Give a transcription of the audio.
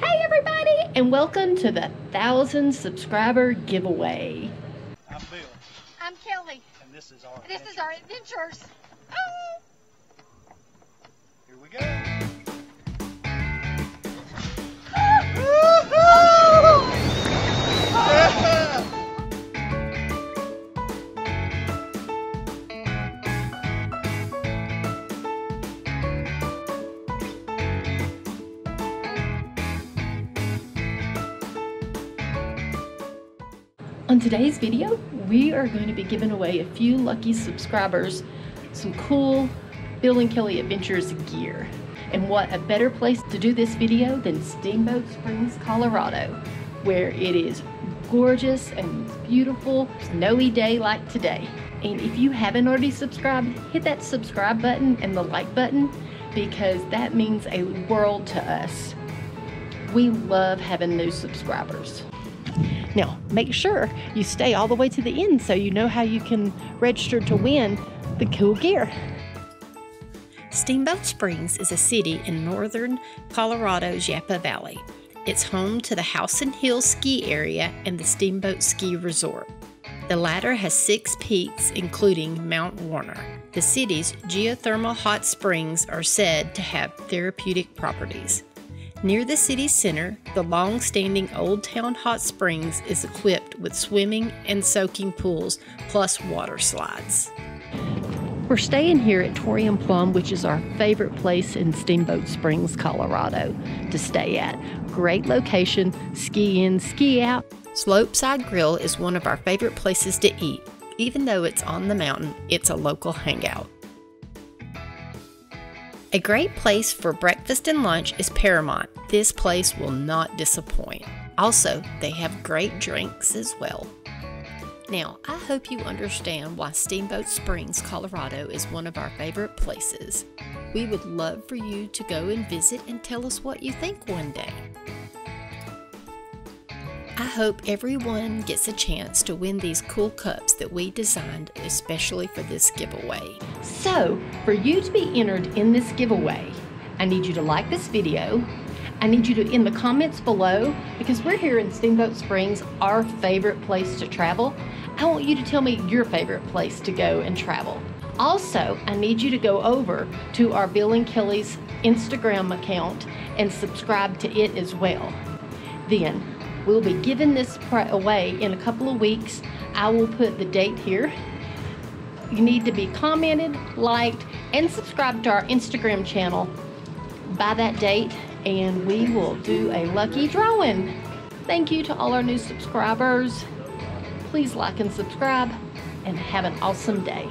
Hey everybody, and welcome to the thousand subscriber giveaway. I'm Bill, I'm Kelley. and this is our. This is our adventures. Oh. Here we go. On today's video, we are going to be giving away a few lucky subscribers some cool Bill and Kelley Adventures gear. And what a better place to do this video than Steamboat Springs, Colorado, where it is gorgeous and beautiful, snowy day like today. And if you haven't already subscribed, hit that subscribe button and the like button because that means a world to us. We love having new subscribers. Now, make sure you stay all the way to the end so you know how you can register to win the cool gear. Steamboat Springs is a city in northern Colorado's Yampa Valley. It's home to the Howelsen Hill ski area and the Steamboat Ski Resort. The latter has six peaks, including Mount Warner. The city's geothermal hot springs are said to have therapeutic properties. Near the city center, the long standing Old Town Hot Springs is equipped with swimming and soaking pools plus water slides. We're staying here at Torian Plum, which is our favorite place in Steamboat Springs, Colorado to stay at. Great location, ski in, ski out. Slopeside Grill is one of our favorite places to eat. Even though it's on the mountain, it's a local hangout. A great place for breakfast and lunch is Paramount. This place will not disappoint. Also, they have great drinks as well. Now, I hope you understand why Steamboat Springs, Colorado is one of our favorite places. We would love for you to go and visit and tell us what you think one day. I hope everyone gets a chance to win these cool cups that we designed especially for this giveaway. So, for you to be entered in this giveaway, I need you to like this video. I need you to in the comments below because we're here in Steamboat Springs, our favorite place to travel. I want you to tell me your favorite place to go and travel. Also, I need you to go over to our Bill and Kelley's Instagram account and subscribe to it as well. Then, we'll be giving this away in a couple of weeks. I will put the date here you need to be commented, liked, and subscribed to our Instagram channel by that date, and we will do a lucky drawing. Thank you to all our new subscribers. Please like and subscribe, and have an awesome day.